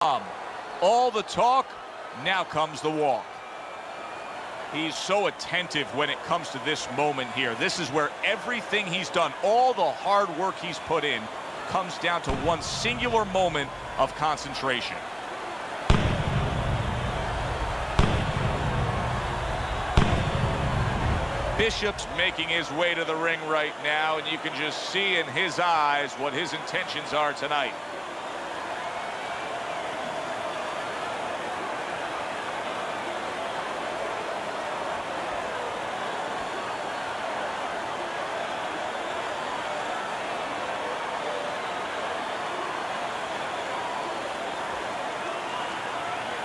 Um, all the talk, now comes the walk. He's so attentive when it comes to this moment here. This is where everything he's done, all the hard work he's put in, comes down to one singular moment of concentration. Bishop's making his way to the ring right now, and you can just see in his eyes what his intentions are tonight.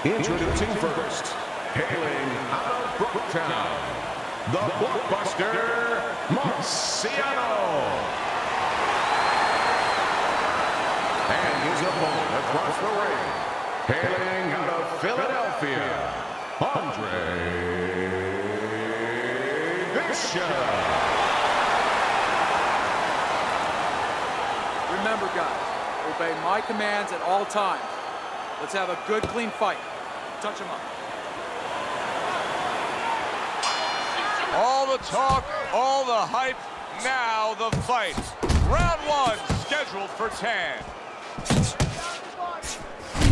Introducing first, hailing out of Brockton, the blockbuster Marciano. And his opponent across the ring, hailing out of Philadelphia, Andre Bishop. Remember, guys, obey my commands at all times. Let's have a good, clean fight. Touch him up. All the talk, all the hype, now the fight. Round one, scheduled for 10.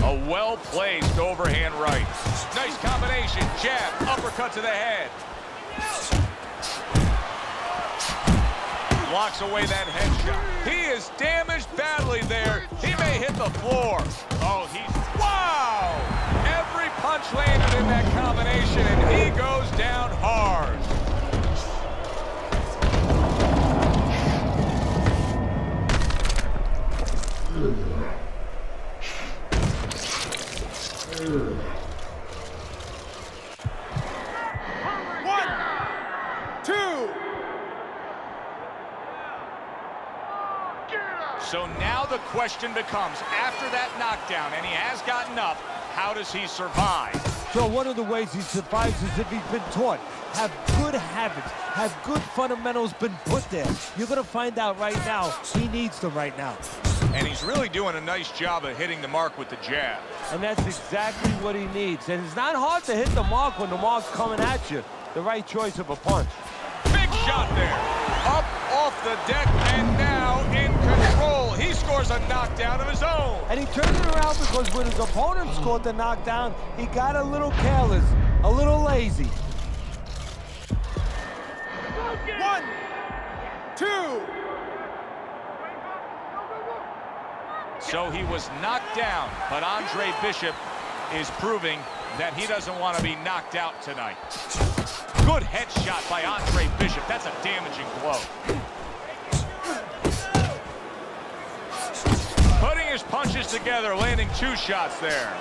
A well-placed overhand right. Nice combination, jab, uppercut to the head. Blocks away that headshot. He is damaged badly there. He may hit the floor. Oh, he's, wow! Punch landed in that combination, and he goes down hard. One, two. So now the question becomes, after that knockdown, and he has gotten up, how does he survive? So one of the ways he survives is if he's been taught. Have good habits, have good fundamentals been put there. You're gonna find out right now, he needs them right now. And he's really doing a nice job of hitting the mark with the jab. And that's exactly what he needs. And it's not hard to hit the mark when the mark's coming at you. The right choice of a punch. Big shot there. Up off the deck scores a knockdown of his own. And he turned it around because when his opponent scored the knockdown, he got a little careless, a little lazy. One, two. So he was knocked down, but Andre Bishop is proving that he doesn't want to be knocked out tonight. Good headshot by Andre Bishop. That's a damaging blow. Putting his punches together, landing two shots there.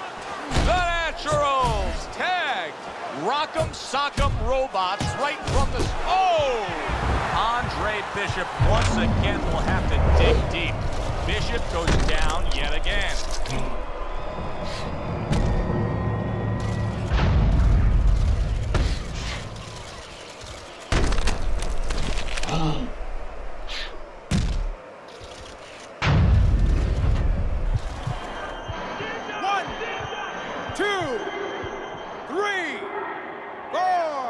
The Naturals tagged. Rock'em Sock'em Robots right from the... Oh! Andre Bishop once again will have to dig deep. Bishop goes down yet again. One, two, three, four.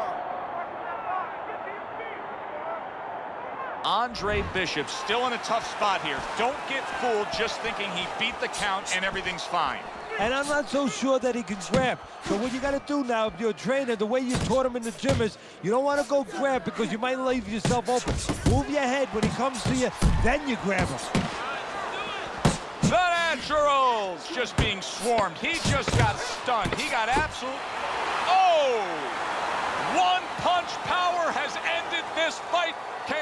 Andre Bishop still in a tough spot here. Don't get fooled just thinking he beat the count and everything's fine. And I'm not so sure that he can grab. So what you got to do now, if you're a trainer, the way you taught him in the gym is you don't want to go grab because you might leave yourself open. Move your head when he comes to you, then you grab him. Naturals just being swarmed. He just got stunned. He got absolute. Oh! One punch power has ended this fight. Can